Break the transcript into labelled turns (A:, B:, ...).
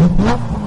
A: película